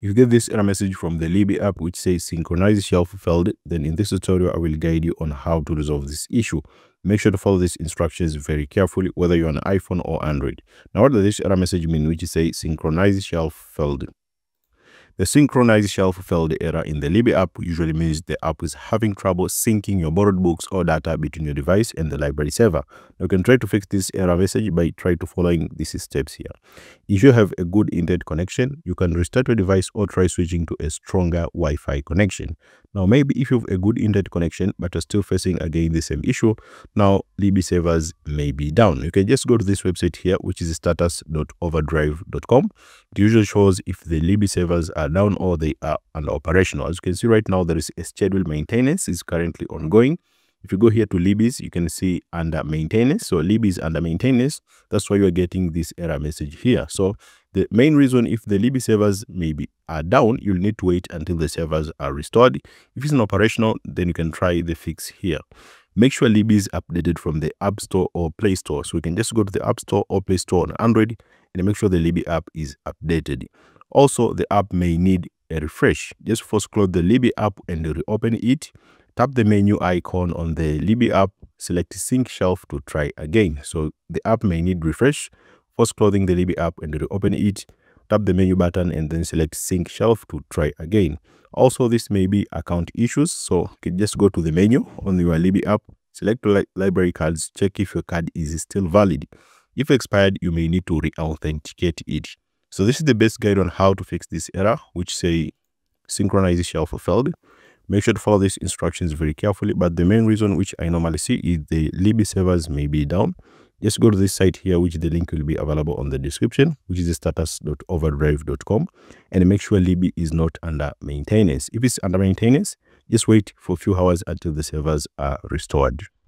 you get this error message from the Libby app which says synchronize shelf failed, then in this tutorial I will guide you on how to resolve this issue. Make sure to follow these instructions very carefully whether you're on iPhone or Android. Now what does this error message mean which says synchronize shelf failed? The synchronized shelf failed error in the Libby app usually means the app is having trouble syncing your borrowed books or data between your device and the library server. You can try to fix this error message by trying to following these steps here. If you have a good internet connection, you can restart your device or try switching to a stronger Wi-Fi connection. Now, maybe if you have a good internet connection, but you're still facing again the same issue, now Libby servers may be down. You can just go to this website here, which is status.overdrive.com. It usually shows if the Libby servers are down or they are under operational. As you can see right now, there is a scheduled maintenance is currently ongoing. If you go here to Libby's, you can see under maintenance. So Libby's under maintenance. That's why you're getting this error message here. So the main reason if the Libby servers maybe are down, you'll need to wait until the servers are restored. If it's an operational, then you can try the fix here. Make sure Libby is updated from the App Store or Play Store. So we can just go to the App Store or Play Store on Android and make sure the Libby app is updated. Also, the app may need a refresh. Just first close the Libby app and reopen it. Tap the menu icon on the Libby app, select sync shelf to try again. So the app may need refresh. First closing the Libby app and reopen it. Tap the menu button and then select sync shelf to try again. Also, this may be account issues. So you can just go to the menu on your Libby app, select li library cards, check if your card is still valid. If expired, you may need to re-authenticate it. So this is the best guide on how to fix this error, which say synchronize shelf failed. Make sure to follow these instructions very carefully. But the main reason which I normally see is the Libby servers may be down. Just go to this site here, which the link will be available on the description, which is status.overdrive.com. And make sure Libby is not under maintenance. If it's under maintenance, just wait for a few hours until the servers are restored.